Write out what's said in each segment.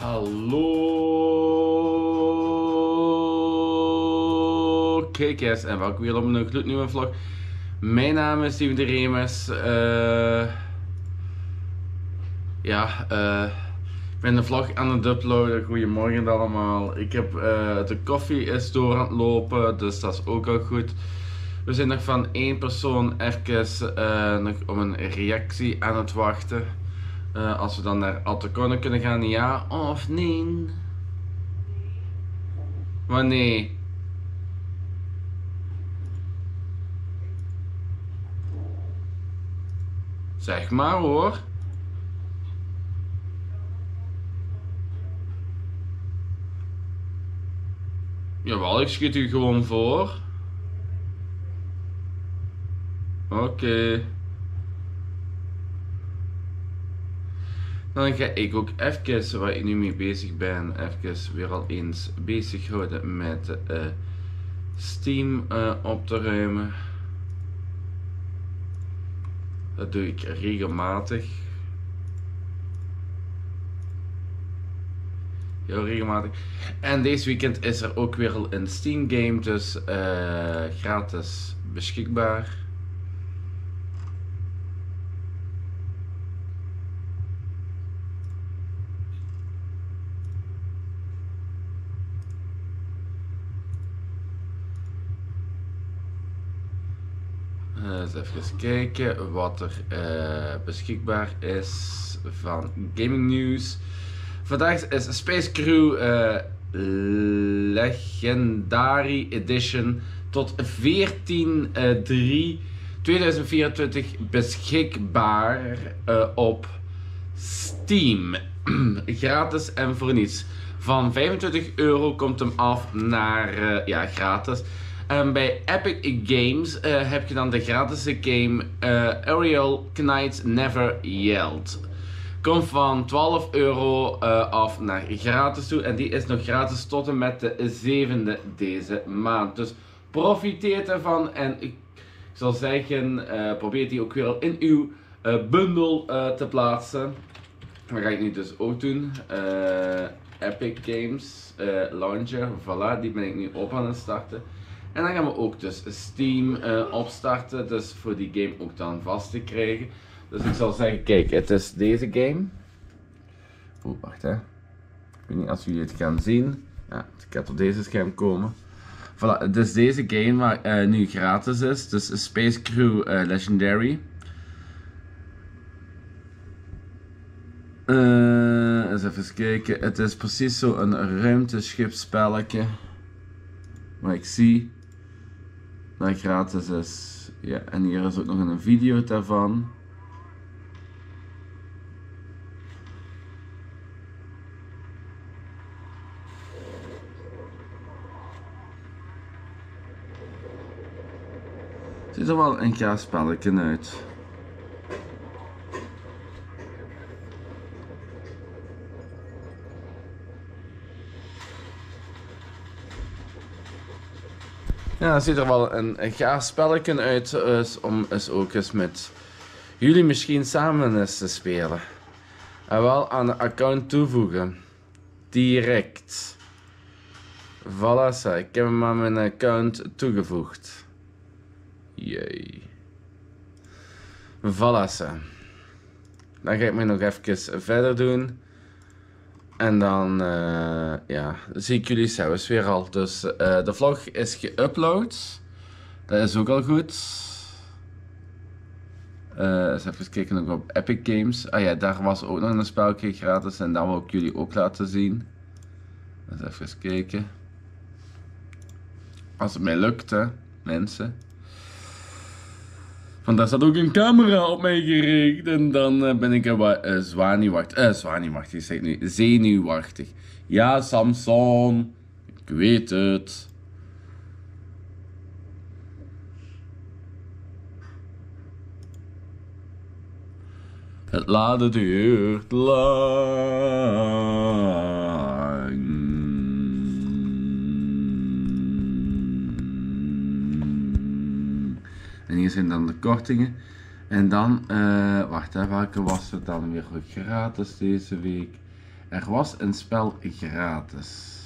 Hallo kijkers en welkom weer op een gloednieuwe vlog. Mijn naam is Steven de Remes. Uh, ja, uh, ik ben de vlog aan het uploaden. Goedemorgen allemaal. Ik heb, uh, de koffie is door aan het lopen, dus dat is ook al goed. We zijn nog van één persoon even nog om een reactie aan het wachten. Uh, als we dan naar Altecone kunnen gaan, ja of nee? Wanneer? Zeg maar hoor. Jawel, ik schiet u gewoon voor. Oké. Dan ga ik ook even, waar ik nu mee bezig ben, even weer al eens bezig houden met uh, Steam uh, op te ruimen. Dat doe ik regelmatig. Heel regelmatig. En deze weekend is er ook weer een Steam game, dus uh, gratis beschikbaar. Eens even kijken wat er uh, beschikbaar is van gaming news. Vandaag is Space Crew uh, Legendary Edition tot 14 2024 beschikbaar uh, op Steam. gratis en voor niets. Van 25 euro komt hem af naar ja, gratis. Um, bij Epic Games uh, heb je dan de gratis game uh, Ariel Knights Never Yelled. Komt van 12 euro uh, af naar gratis toe. En die is nog gratis tot en met de 7e deze maand. Dus profiteer ervan. En ik zal zeggen, probeer die ook weer in uw bundel te plaatsen. Dat ga ik nu dus ook doen. Epic Games Launcher. Voilà, die ben ik nu op aan het starten. En dan gaan we ook dus Steam uh, opstarten, dus voor die game ook dan vast te krijgen. Dus ik zal zeggen, kijk, het is deze game. Oeh, wacht hè. Ik weet niet als jullie het gaan zien. Ja, het gaat op deze scherm komen. Voilà, het is deze game waar uh, nu gratis is. Dus Space Crew uh, Legendary. Eens even kijken. Het is precies zo een ruimteschipspelletje. Maar ik zie dat gratis is. Ja, en hier is ook nog een video daarvan. Ziet er wel een gaaf spelletje uit. Het ziet er wel een, een gaaf spelletje uit om eens ook eens met jullie misschien samen eens te spelen. En wel aan de account toevoegen. Direct. Voilà, ik heb hem aan mijn account toegevoegd. Jee. Voilà, Dan ga ik me nog even verder doen. En dan uh, ja, zie ik jullie zelfs weer al. Dus uh, de vlog is geüpload. Dat is ook al goed. Eens even kijken nog op Epic Games. Ah ja, daar was ook nog een spelje gratis. En dat wil ik jullie ook laten zien. Even kijken. Als het mij lukt, hè, mensen. Want daar staat ook een camera op mij gericht. En dan uh, ben ik uh, uh, zwaniewacht. Eh, zwaniewacht, zeg nu. Zenuwachtig. Ja, Samson. Ik weet het. Het laden duurt lang. Hier zijn dan de kortingen. En dan, uh, wacht hè, welke was het dan weer gratis deze week? Er was een spel gratis.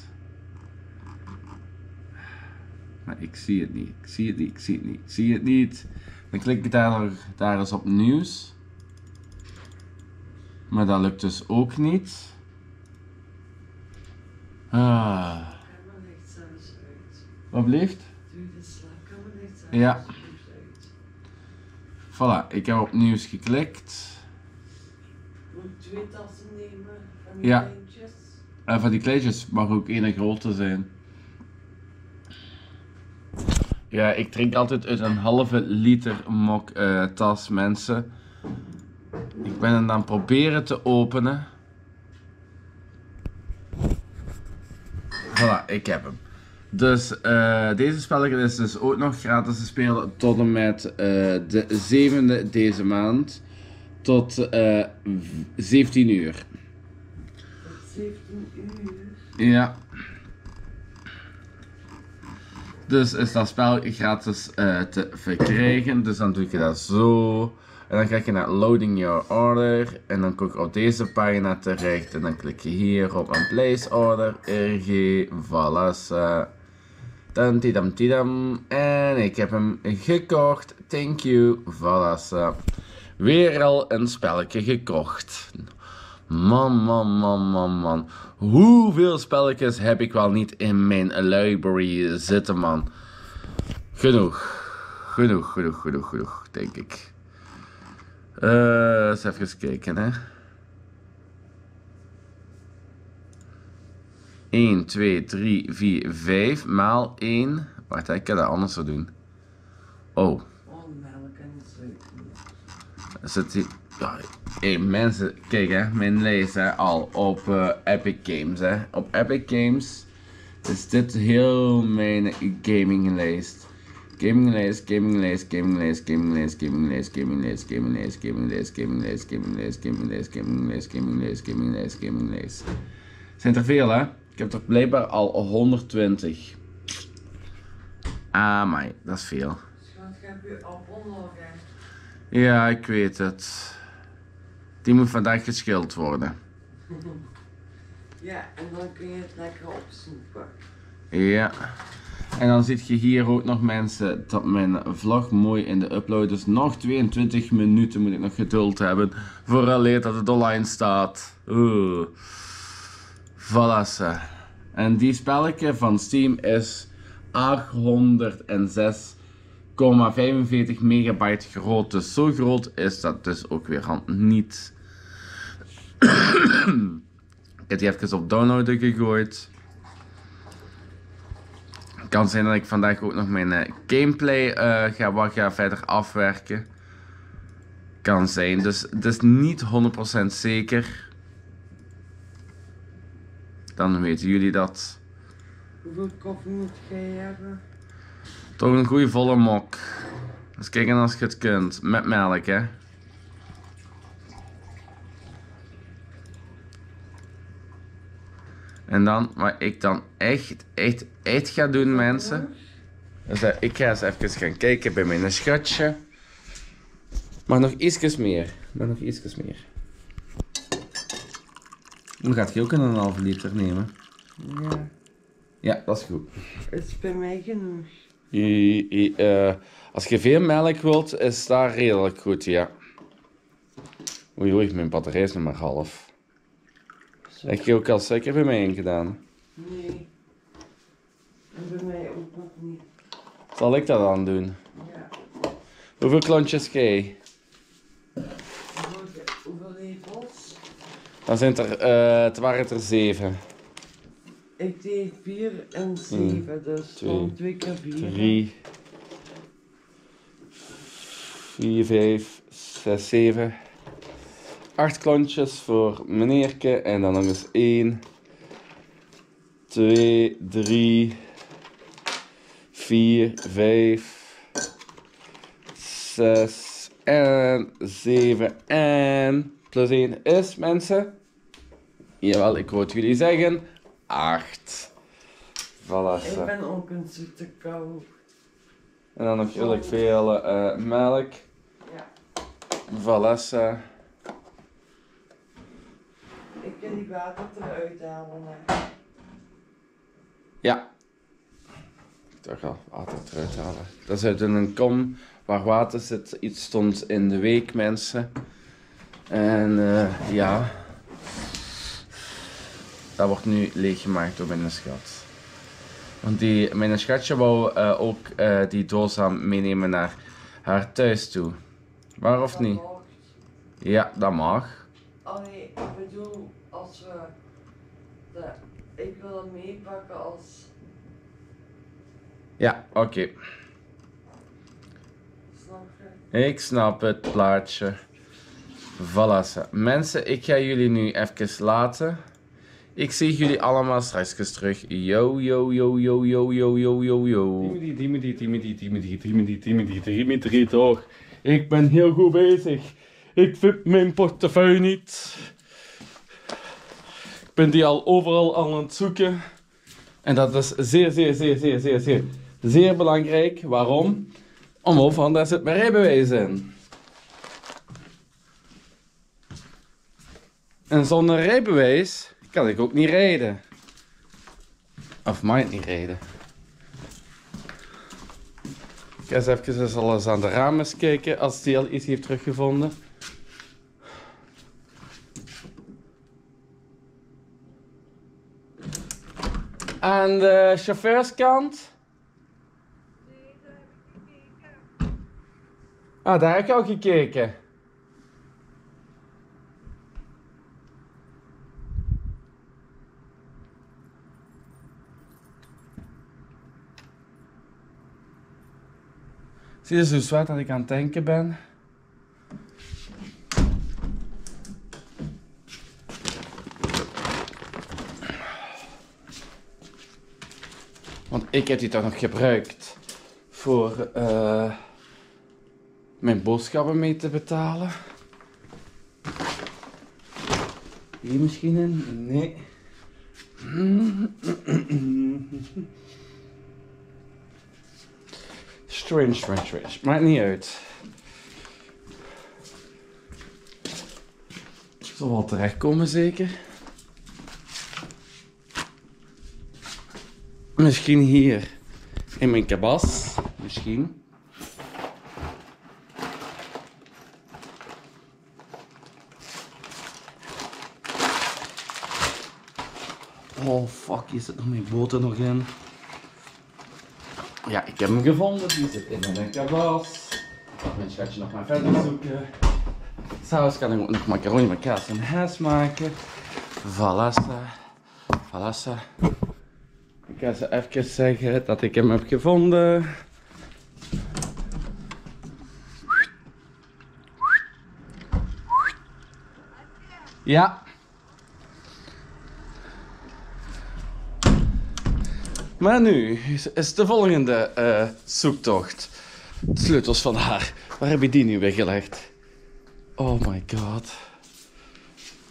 Maar ik zie het niet. Ik zie het niet. Ik zie het niet. Ik zie het niet. Dan klik ik daar, daar eens op nieuws. Maar dat lukt dus ook niet. Ah. Wat blijft? Ja. Voilà, ik heb op nieuws geklikt. Moet twee tassen nemen van die Ja. kleintjes? En van die kleedjes mag ook één grote zijn. Ja, ik drink altijd uit een halve liter mok eh, tas, mensen. Ik ben hem dan proberen te openen. Voilà, ik heb hem. Dus eh, deze spelletje is dus ook nog gratis te spelen tot en met eh, de zevende deze maand. Tot eh, v- 17 uur. Tot 17 uur. Ja. Dus is dat spel gratis eh, te verkrijgen. Dus dan doe je dat zo. En dan krijg je naar Loading Your Order. En dan kom ik op deze pagina terecht. En dan klik je hier op een Place Order. RG. Voilà. Dan tidam tidam. En ik heb hem gekocht. Thank you. Zo. Weer al een spelletje gekocht. Man, man, man, man, man. Hoeveel spelletjes heb ik wel niet in mijn library zitten, man. Genoeg. Genoeg, genoeg, genoeg, genoeg, denk ik. Eh, eens even kijken, hè. 1, 2, 3, 4, 5 maal 1. Wacht, ik kan dat anders zo doen. Oh, Oh. Zit. Ja, hey, mensen, kijk hè, mijn lijst al op eh, Epic Games hè. Op Epic Games is dit heel mijn gaminglijst. Gaminglijst, gaminglijst, gaminglijst, gaminglijst, gaminglijst, gaminglijst, gaminglijst, gaminglijst, gaminglijst, gaminglijst, gaminglijst, gaminglijst, gaminglijst, gaminglijst, gaminglijst. Zijn er veel hè? Ik heb er blijkbaar al 120. Ah, my, dat is veel. Je hè. Ja, ik weet het. Die moet vandaag geschild worden. Ja, en dan kun je het lekker opsnoepen. Ja. En dan zit je hier ook nog mensen dat mijn vlog mooi in de upload is. Nog 22 minuten moet ik nog geduld hebben. Vooraleer dat het online staat. Oeh. Voilà. ze. En die spelletje van Steam is 806,45 megabyte groot. Dus zo groot is dat dus ook weer niet. ik heb die even op downloaden gegooid. Het kan zijn dat ik vandaag ook nog mijn eh, gameplay eh, ga, wat ga verder afwerken. Kan zijn. Dus het is niet 100% zeker. Dan weten jullie dat. Hoeveel koffie moet jij hebben? Toch een goede volle mok. Dus kijken als je het kunt. Met melk, hè. En dan, wat ik dan echt, echt, echt ga doen, mensen. Dus dat ik ga eens even gaan kijken bij mijn schatje. Maar nog ietsjes meer. Maar nog ietsjes meer. Dan gaat je ook een halve liter nemen. Ja, Ja, dat is goed. het is bij mij genoeg. I- i- eh, als je veel melk wilt, is dat redelijk goed, ja. Oei, oei, mijn batterij is nog maar half. Zo. Heb je ook al suiker bij mij ingedaan? Nee. En bij mij ook nog niet. Zal ik dat dan doen? Ja. Hoeveel klontjes jij? Hoeveel, hoeveel lepels? Dan zijn er, eh het waren er zeven. Ik deed 4 en 7, dus twee, 2 keer 4. Drie. Vier, vijf, zes, zeven. Acht klontjes voor meneerke. En dan nog eens één. Twee, drie. Vier, vijf. Zes. En zeven. En plus één is, mensen. Jawel, ik hoor jullie zeggen. Acht. Voilà. Ik zo. ben ook een zoete kou. En dan natuurlijk veel eh, melk. Ja. Valessa. Ik heb die water eruit halen. hè. Ja. Ik dacht al, water eruit halen. Dat is uit een kom waar water zit. Iets stond in de week, mensen. En eh, ja. Dat wordt nu leeggemaakt door mijn schat. Want die, mijn schatje wou eh, ook eh, die doos aan meenemen naar haar thuis toe. Waar of Dat niet? mag. Ja, dat mag. Allee, ik bedoel, als we. De, ik wil hem meepakken als. Ja, oké. Snap je? Ik snap het plaatje. Voilà. Mensen, ik ga jullie nu even laten. Ik zie jullie allemaal straks terug. Yo, yo, yo, yo, yo, yo, yo, yo, yo. Dimitri, Dimitri, Dimitri, Dimitri, Dimitri, Dimitri, Dimitri, toch? Ik ben heel goed bezig. Ik vind mijn portefeuille niet. Ik ben die al overal aan het zoeken. En dat is zeer, zeer, zeer, zeer, zeer, zeer, zeer belangrijk. Waarom? Omhoog van daar zit mijn rijbewijs in. En zonder rijbewijs kan ik ook niet rijden. Of mag ik niet rijden. Ik ga eens even eens alles aan de ramen kijken als die al iets heeft teruggevonden. Aan de chauffeurskant? Ah, daar heb ik al gekeken. Zie je zo zwart dat ik aan het denken ben? Want ik heb die toch nog gebruikt voor eh, mijn boodschappen mee te betalen. Hier misschien in? Nee. Strange, strange, strange. Maakt niet uit. Zal wel terechtkomen zeker. Misschien hier in mijn kabas. Misschien. Oh fuck, hier zit nog mijn boter nog in. Ja, ik heb hem gevonden. Die zit in mijn kabas. Mijn schatje nog maar verder zoeken. S'avonds kan ik ook nog macaroni met kaas en haas maken. Valassa. Valassa. Ik ga ze even zeggen dat ik hem heb gevonden. Ja. Maar nu is, de volgende eh, zoektocht. De sleutels van haar. Waar heb je die nu weggelegd? Oh my god.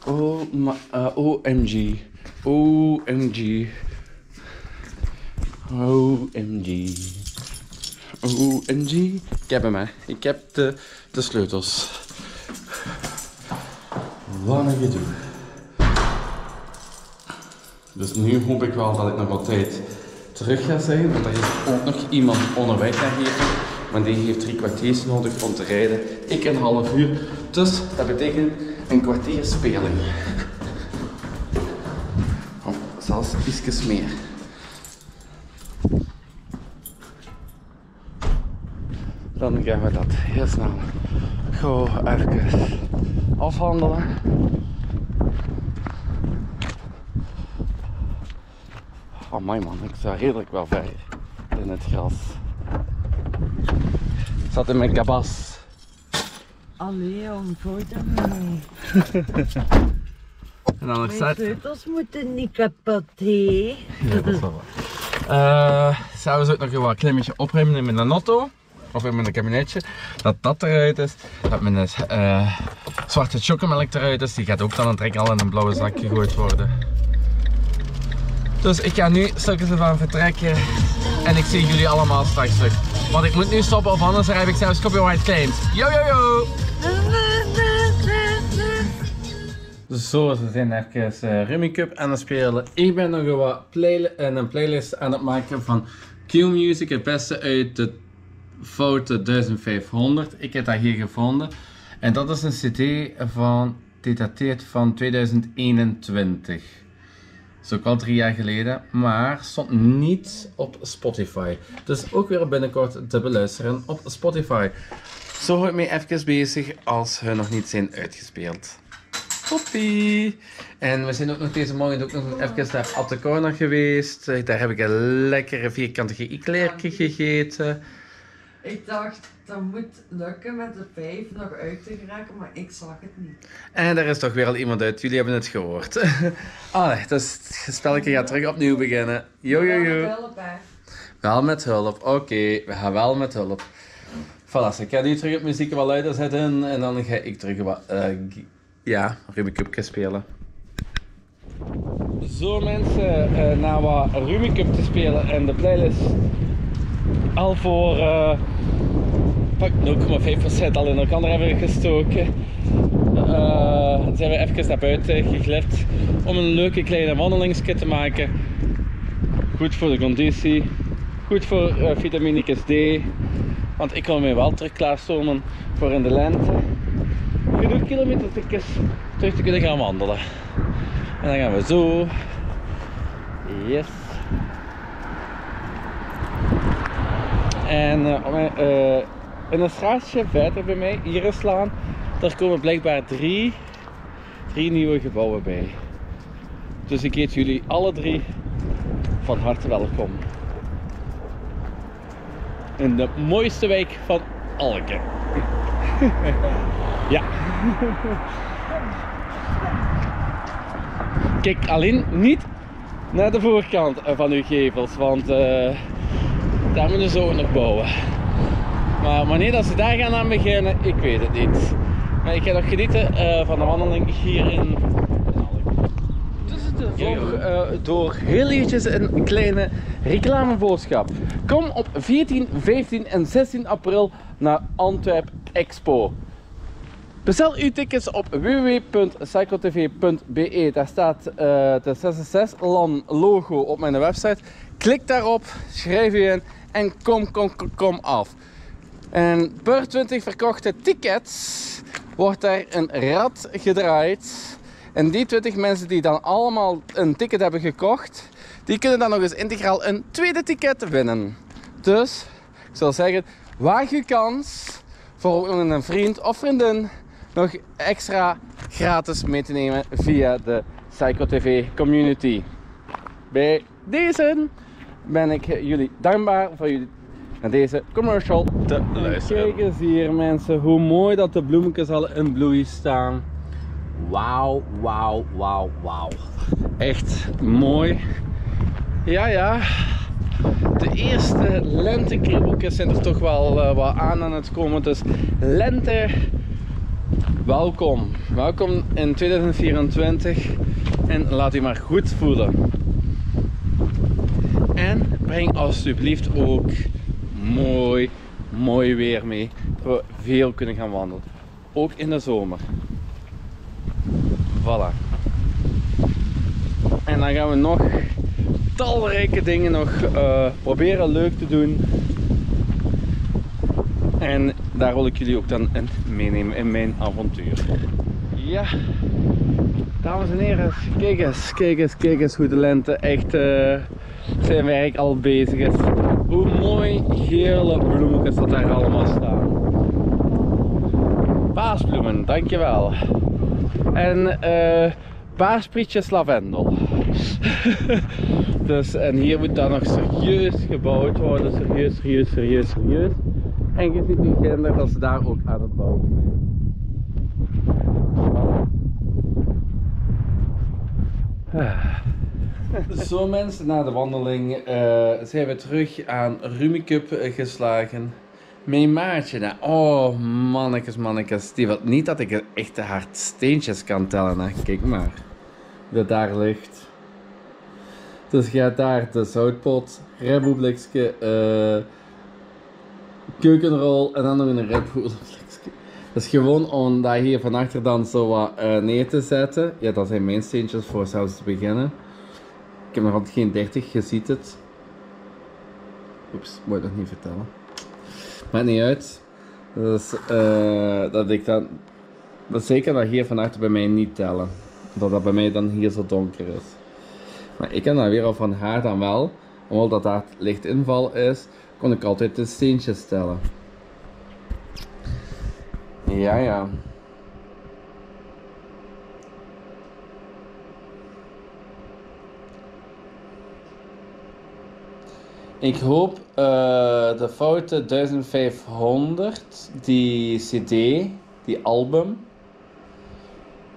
Oh my, eh, OMG. OMG. OMG. OMG. Ik heb hem, hè. Ik heb de, de sleutels. Een gedoe. Dus nu hoop ik wel dat ik nog wat tijd terug ga zijn. Want er is ook nog iemand onderweg naar hier. Maar die heeft drie kwartiers nodig om te rijden. Ik een half uur. Dus dat betekent een kwartier speling. Of zelfs iets meer. Dan gaan we dat heel snel gewoon even afhandelen. Oh my man, ik sta redelijk wel ver in het gras. Ik zat in mijn kabas. Allee, gooi dat mee. En dan Mijn sleutels moeten niet kapot, hé. Ja, dat is wel waar. Eh, ook nog een wat klimmetje opruimen in mijn auto? Of in mijn kabinetje. Dat dat eruit is. Dat mijn eh, zwarte chocomelk eruit is. Die gaat ook dan een trek al in een blauwe zak gegooid worden. Dus ik ga nu stukjes ervan vertrekken. En ik zie jullie allemaal straks terug. Want ik moet nu stoppen of anders heb ik zelfs copyright claims. Yo yo yo! Zo, ze zijn even uh, Rummy Cup aan het spelen. Ik ben nog wat play en een playlist aan het maken van Q-Music, het beste uit de foto 1500. Ik heb dat hier gevonden. En dat is een cd van, dit dateert van 2021. Is ook al drie jaar geleden, maar stond niet op Spotify. Dus ook weer binnenkort te beluisteren op Spotify. Zo hou ik mij even bezig als ze nog niet zijn uitgespeeld. Hoppie! En we zijn ook nog deze morgen ook nog even naar At Corner geweest. Daar heb ik een lekkere vierkantige eclairje gegeten. Ik dacht, dat moet lukken met de vijf nog uit te geraken, maar ik zag het niet. En er is toch weer al iemand uit. Jullie hebben het gehoord. ah, dus het spelletje gaat terug opnieuw beginnen. Yo, yo, yo. Hulp, hè. Wel met hulp. Oké, we gaan wel met hulp. Voilà, ik ga nu terug het muziek wel uitzetten en dan ga ik terug wat, eh, ja, Rubik Cup gaan spelen. Zo mensen, eh, na wat Rubik Cup te spelen en de playlist al voor eh, pak 0,5% al in elkaar hebben gestoken, eh, zijn we even naar buiten geglipt om een leuke kleine wandelingsje te maken. Goed voor de conditie, goed voor eh vitamine D, want ik wil me wel terug klaarstomen voor in de lente. Genoeg kilometertjes terug te kunnen gaan wandelen. En dan gaan we zo. Yes. En eh, om, eh, een straatje verder bij mij, hier in Slaan, daar komen blijkbaar drie, drie nieuwe gebouwen bij. Dus ik heet jullie alle drie van harte welkom. In de mooiste wijk van Alke. ja. Kijk alleen niet naar de voorkant van uw gevels, want eh, daar moeten ze ook nog bouwen. Maar wanneer dat ze daar gaan aan beginnen, ik weet het niet. Maar ik ga nog genieten eh, van de wandeling hier in uh, door heel eventjes een kleine reclameboodschap. Kom op 14, 15 en 16 april naar Antwerp Expo. Bestel uw tickets op www.cyclotv.be. Daar staat uh, de 66 LAN logo op mijn website. Klik daarop, schrijf u in en kom, kom, kom, af. En per 20 verkochte tickets wordt er een rad gedraaid. En die 20 mensen die dan allemaal een ticket hebben gekocht, die kunnen dan nog eens integraal een tweede ticket winnen. Dus, ik zal zeggen, waag uw kans voor een vriend of vriendin nog extra gratis mee te nemen via de Psycho TV community. Bij deze ben ik jullie dankbaar voor jullie naar deze commercial te luisteren. Kijk eens hier mensen, hoe mooi dat de bloemetjes al in bloei staan. Wauw, wauw, wauw, wauw. Echt mooi. Ja, ja. De eerste lentekriebeltjes zijn er toch wel uh, wat aan aan het komen. Dus lente, welkom. Welkom in 2024. En laat u maar goed voelen. En breng alsjeblieft ook mooi, mooi weer mee. Dat we veel kunnen gaan wandelen. Ook in de zomer. Voilà. En dan gaan we nog talrijke dingen nog uh, proberen leuk te doen. En daar wil ik jullie ook dan in meenemen in mijn avontuur. Ja, dames en heren, kijk eens, kijk eens, kijk eens hoe de lente echt uh, zijn werk al bezig is. Hoe mooi gele bloemetjes dat daar allemaal staan. Paasbloemen, dankjewel. En uh, paarsprietjes lavendel. dus, en hier moet dan nog serieus gebouwd worden. Serieus, serieus, serieus, serieus. En je ziet nu ginder dat ze daar ook aan het bouwen zijn. Zo mensen, na de wandeling uh, zijn we terug aan Rumikup geslagen. Mijn maatje, nou, oh mannetjes, mannetjes, die wil niet dat ik echt hard steentjes kan tellen. Hè. Kijk maar, dat daar ligt. Dus gaat daar de zoutpot, Red uh, keukenrol en dan nog een Dat is gewoon om dat hier van achter dan zo wat eh, neer te zetten. Ja, dat zijn mijn steentjes voor zelfs te beginnen. Ik heb nog altijd geen 30, je ziet het. Oeps, moet ik nog niet vertellen. Maakt niet uit. Dus dat ik dan. Dat zeker dat hier van achter bij mij niet tellen. Dat dat bij mij dan hier zo donker is. Maar ik kan dan weer al van haar dan wel. Omdat dat lichtinval is, kon ik altijd de steentjes tellen. Ja, ja. Ik hoop eh, de foute 1500, die CD, die album,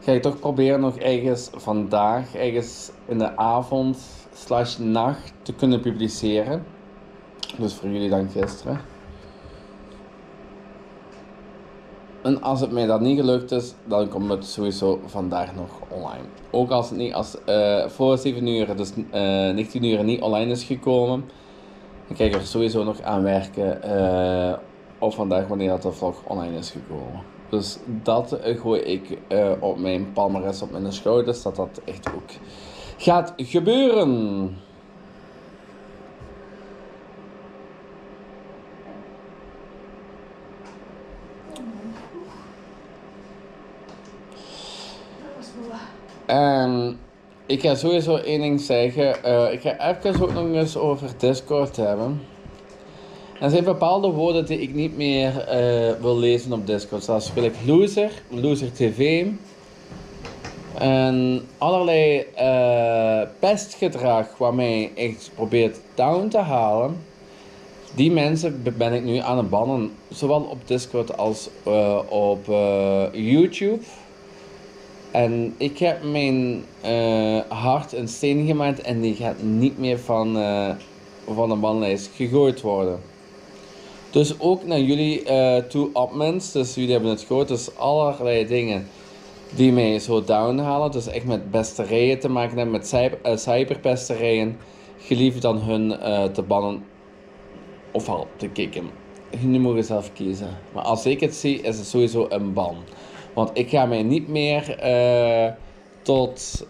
ga ik toch proberen nog ergens vandaag, ergens in de avond slash nacht te kunnen publiceren. Dus voor jullie dan gisteren. En als het mij dat niet gelukt is, dan komt het sowieso vandaag nog online. Ook als het niet als eh, voor 7 uur, dus eh 19 uur niet online is gekomen, ik er sowieso nog aan werken. eh of vandaag wanneer dat de vlog online is gekomen. Dus dat gooi ik eh, op mijn palmares, op mijn schouders, dat dat echt ook gaat gebeuren. En ik ga sowieso één ding zeggen. Eh, ik ga even ook nog eens over Discord hebben. Er zijn bepaalde woorden die ik niet meer eh, wil lezen op Discord. Zoals wil ik loser, loser tv. En allerlei eh, pestgedrag waarmee ik probeer down te halen. Die mensen ben ik nu aan het bannen. Zowel op Discord als op YouTube. En ik heb mijn eh, hart een steen gemaakt en die gaat niet meer van, eh, van de banlijst gegooid worden. Dus ook naar jullie eh toe admins, dus jullie hebben het gehoord, dus allerlei dingen die mij zo downhalen, dus echt met pesterijen te maken hebben, met cyber, cyberpesterijen, geliefd dan hun te bannen of al te kicken. Jullie mogen zelf kiezen. Maar als ik het zie, is het sowieso een ban. Want ik ga mij niet meer eh, tot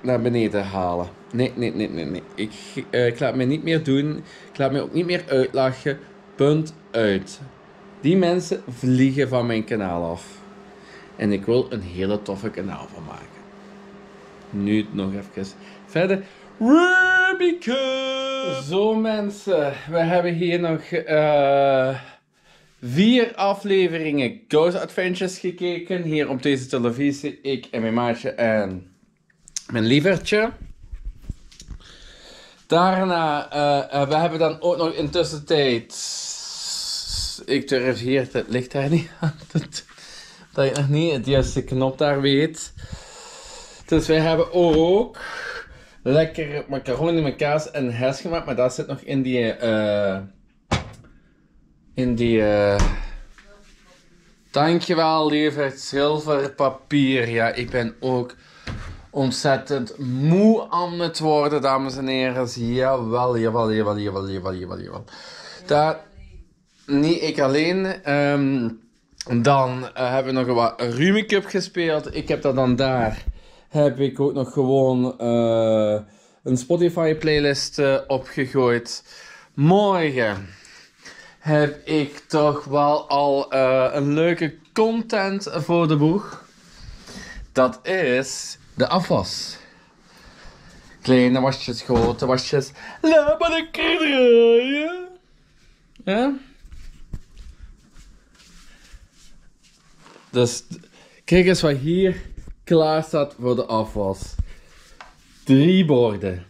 naar beneden halen. Nee, nee, nee, nee, nee. Ik, eh, ik laat me niet meer doen. Ik laat me ook niet meer uitlachen. Punt uit. Die mensen vliegen van mijn kanaal af. En ik wil een hele toffe kanaal van maken. Nu nog even verder. Rubicon! Zo mensen, we hebben hier nog eh, vier afleveringen Ghost Adventures gekeken. Hier op deze televisie. Ik en mijn maatje en mijn lievertje. Daarna, eh, we hebben dan ook nog in tussentijd... Ik durf hier, het ligt daar niet aan. Dat, dat ik nog niet het juiste knop daar weet. Dus wij hebben ook lekker macaroni met kaas en hers gemaakt. Maar dat zit nog in die... eh in die... eh Dankjewel, lieverd. Zilverpapier. Ja, ik ben ook ontzettend moe aan het worden, dames en heren. Jawel, jawel, jawel, jawel, jawel, jawel, jawel. Daar, niet ik alleen. Ehm, dan eh, hebben we nog wat Rumi Cup gespeeld. Ik heb dat dan daar. Heb ik ook nog gewoon eh, een Spotify playlist opgegooid. Morgen heb ik toch wel al eh, een leuke content voor de boeg. Dat is de afwas. Kleine wasjes, grote wasjes. Laat maar lekker draaien. Ja? Dus kijk eens wat hier klaar staat voor de afwas. Drie borden.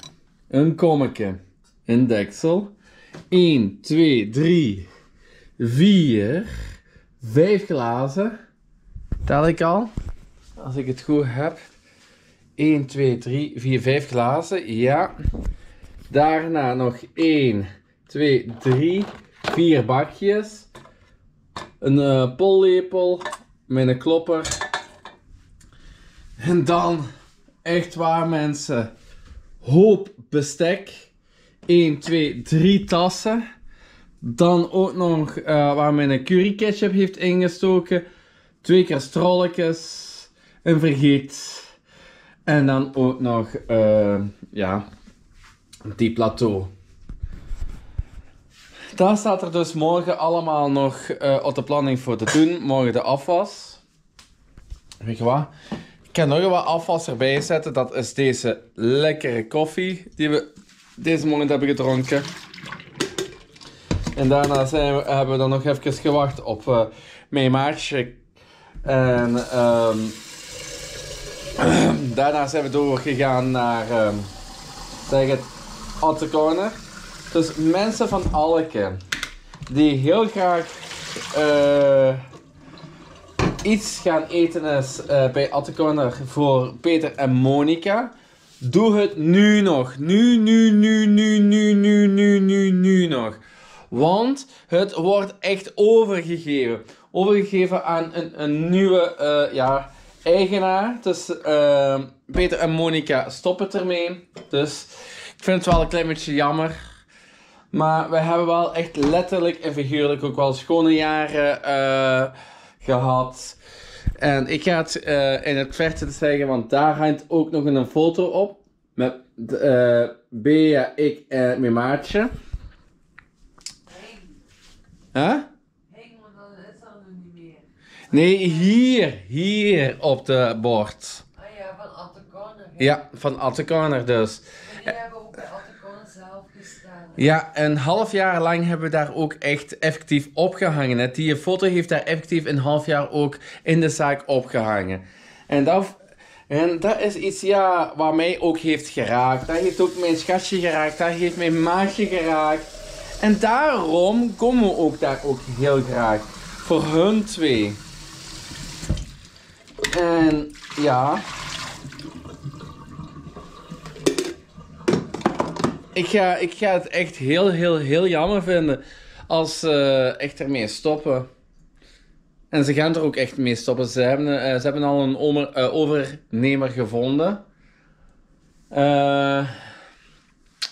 Een kommetje. Een deksel. 1, 2, 3, 4, 5 glazen. Tel ik al. Als ik het goed heb. 1, 2, 3, 4, 5 glazen. Ja. Daarna nog 1, 2, 3, 4 bakjes. Een uh, pollepel. Met een klopper. En dan, echt waar mensen, hoop bestek. 1, 2, 3 tassen. Dan ook nog uh, waar mijn curry ketchup heeft ingestoken. twee keer strolletjes, een vergiet en dan ook nog, eh, ja, die plateau. Daar staat er dus morgen allemaal nog eh, op de planning voor te doen. Morgen de afwas. Weet je wat? Ik kan nog wat afwas erbij zetten. Dat is deze lekkere koffie die we deze morgen hebben gedronken. En daarna zijn we, hebben we dan nog even gewacht op uh, mijn maatje. En ehm, daarna zijn we doorgegaan naar um, zeg het, Otte. Dus mensen van Alken die heel graag uh, iets gaan eten is uh, bij Otte voor Peter en Monica. Doe het nu nog. Nu, nu, nu, nu, nu, nu, nu, nu, nu nog. Want het wordt echt overgegeven. Overgegeven aan een, een nieuwe uh, ja, eigenaar. Dus uh, Peter en Monica stoppen ermee. Dus ik vind het wel een klein beetje jammer. Maar we hebben wel echt letterlijk en figuurlijk ook wel schone jaren uh, gehad. En ik ga het uh, in het verte zeggen, want daar hangt ook nog een foto op. Met uh, Bea, ik en mijn maatje. Huh? Maar dan is dat nu niet meer. Nee, hier, hier op de bord. Ah ja, van Atte Corner. Ja, van Atte Corner dus. Maar die hebben ook bij Atte Corner zelf gestaan. Ja, een half jaar lang hebben we daar ook echt effectief opgehangen. hè. Die foto heeft daar effectief een half jaar ook in de zaak opgehangen. En dat, en dat is iets ja, wat mij ook heeft geraakt. Dat heeft ook mijn schatje geraakt. Dat heeft mijn maatje geraakt. En daarom komen we ook daar ook heel graag. Voor hun twee. En ja. Ik ga, ik ga het echt heel, heel, heel jammer vinden als ze echt ermee stoppen. En ze gaan er ook echt mee stoppen. Ze hebben, eh, ze hebben al een eh, overnemer gevonden. Eh,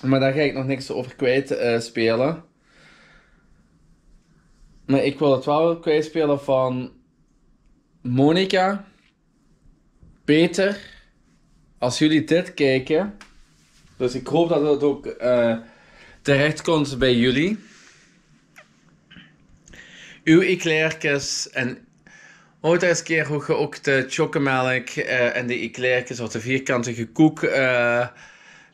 maar daar ga ik nog niks over kwijt spelen. Maar ik wil het wel kwijt spelen van Monica, Peter. Als jullie dit kijken, dus ik hoop dat het ook eh, terecht komt bij jullie. Uw eclairtjes en ooit eens een keer hoe je ook de chocomelk eh, en de eclairtjes of de vierkantige koek eh,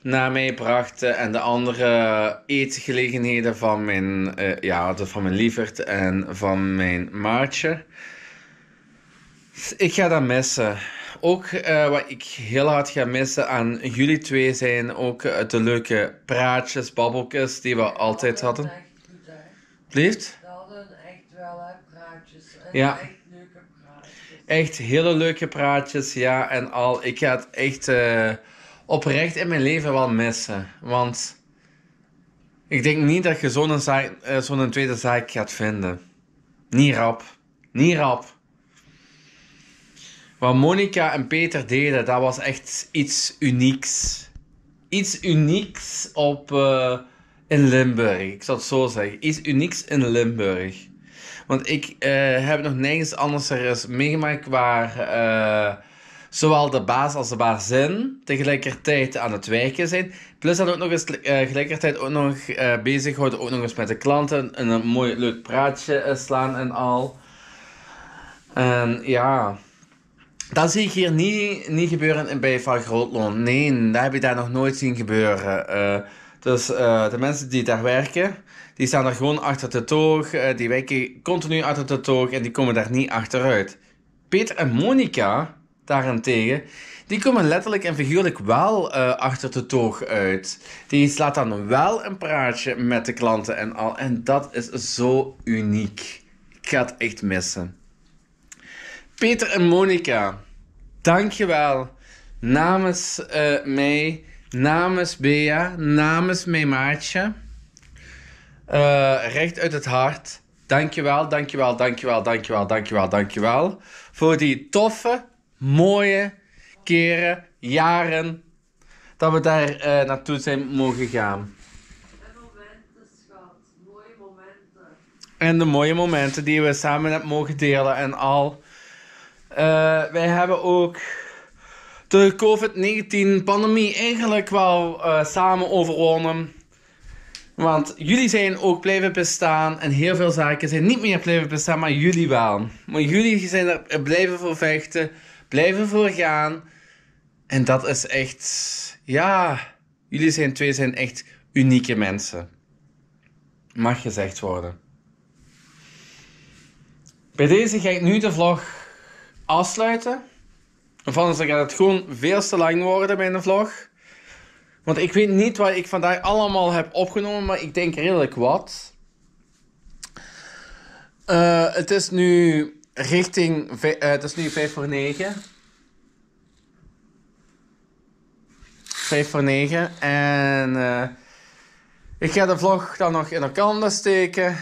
naar mij bracht. eh, en de andere eetgelegenheden van mijn, eh, ja, van mijn lieverd en van mijn maatje. Ik ga dat missen. Ook eh, wat ik heel hard ga missen aan jullie twee zijn ook eh, de leuke praatjes, babbeltjes die we altijd hadden. Echt goed, hè. Liefst? Dat hadden echt wel, hè, praatjes. En Ja. echt leuke praatjes. Echt hele leuke praatjes, ja, en al. Ik ga het echt eh, oprecht in mijn leven wel missen. Want ik denk niet dat je zo'n zaak- zo'n tweede zaak gaat vinden. Niet rap. Niet rap. Wat Monica en Peter deden, dat was echt iets unieks. Iets unieks op, eh, in Limburg. Ik zal het zo zeggen. Iets unieks in Limburg. Want ik eh, heb nog nergens anders er meegemaakt waar eh, zowel de baas als de bazin tegelijkertijd aan het werken zijn. Plus dan ook nog eens tegelijkertijd ook nog bezig houden, ook nog eens met de klanten. En een mooi leuk praatje slaan en al. En ja, dat zie ik hier niet, niet gebeuren bij Van Grootloon. Nee, dat heb ik daar nog nooit zien gebeuren. Eh, dus eh, de mensen die daar werken, die staan er gewoon achter de toog. eh, die werken continu achter de toog en die komen daar niet achteruit. Peter en Monica, daarentegen, die komen letterlijk en figuurlijk wel achter de toog uit. Die slaat dan wel een praatje met de klanten en al. En dat is zo uniek. Ik ga het echt missen. Peter en Monica, dankjewel. Namens eh, mij, namens Bea, namens mijn maatje. Eh, recht uit het hart. Dankjewel, dankjewel, dankjewel, dankjewel, dankjewel, dankjewel. Voor die toffe, mooie keren, jaren dat we daar eh, naartoe zijn mogen gaan. En momenten, schat. Mooie momenten. En de mooie momenten die we samen hebben mogen delen en al. Eh, wij hebben ook de COVID-19 pandemie eigenlijk wel eh, samen overwonnen. Want jullie zijn ook blijven bestaan en heel veel zaken zijn niet meer blijven bestaan, maar jullie wel. Maar jullie zijn er blijven voor vechten, blijven voor gaan. En dat is echt, ja, jullie zijn twee zijn echt unieke mensen. Mag gezegd worden. Bij deze ga ik nu de vlog afsluiten. Of anders gaat het gewoon veel te lang worden bij een vlog. Want ik weet niet wat ik vandaag allemaal heb opgenomen, maar ik denk redelijk wat. Eh, het is nu richting. eh, het is nu 5 voor 9. 5 voor 9. En eh, ik ga de vlog dan nog in elkaar steken.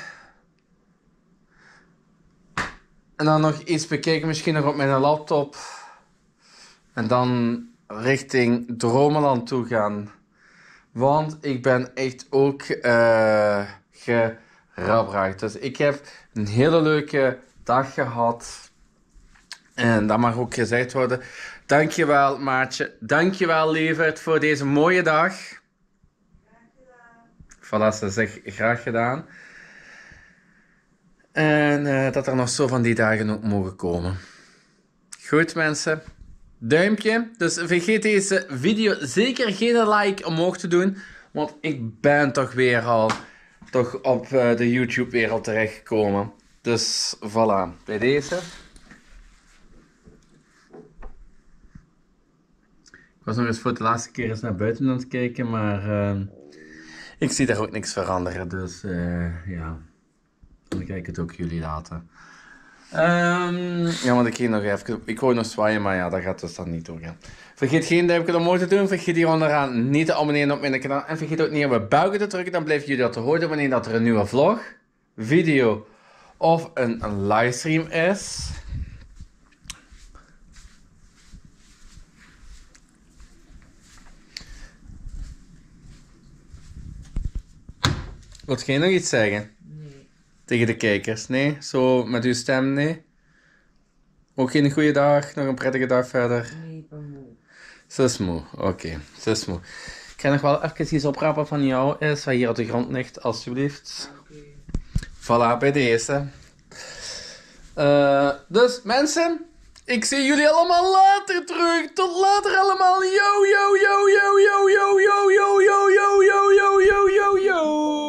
En dan nog iets bekijken, misschien nog op mijn laptop. En dan richting Dromeland toe gaan. Want ik ben echt ook eh gerabraakt. Dus ik heb een hele leuke dag gehad. En dat mag ook gezegd worden. Dankjewel maatje. Dankjewel lieverd voor deze mooie dag. Voilà, ze zegt graag gedaan. En eh, dat er nog zo van die dagen ook mogen komen. Goed mensen. Duimpje. Dus vergeet deze video zeker geen like omhoog te doen. Want ik ben toch weer al toch op eh, de YouTube wereld terechtgekomen. Dus voilà. Bij deze. Ik was nog eens voor de laatste keer eens naar buiten aan het kijken. Maar eh, ik zie daar ook niks veranderen. Dus ja. Dan ga ik het ook jullie laten. Ehm, ja, want ik ging nog even. Ik wou nog zwaaien, maar ja, dat gaat dus dan niet doorgaan. Vergeet geen duimpje omhoog te doen. Vergeet hier onderaan niet te abonneren op mijn kanaal. En vergeet ook niet op de buiken te drukken. Dan blijven jullie dat te horen wanneer dat er een nieuwe vlog, video of een, livestream is. Wilt jij nog iets zeggen? Tegen de kijkers, nee? Zo met uw stem, nee? Ook geen goede dag, nog een prettige dag verder. Nee, ik ben moe. Ze is moe, oké, ze is moe. Ik ga nog wel even iets oprapen van jou, is wat hier op de grond ligt, alsjeblieft. Oké. Voilà, bij deze. Eh, dus mensen, ik zie jullie allemaal later terug. Tot later allemaal. Yo, yo, yo, yo, yo, yo, yo, yo, yo, yo, yo, yo, yo, yo, yo.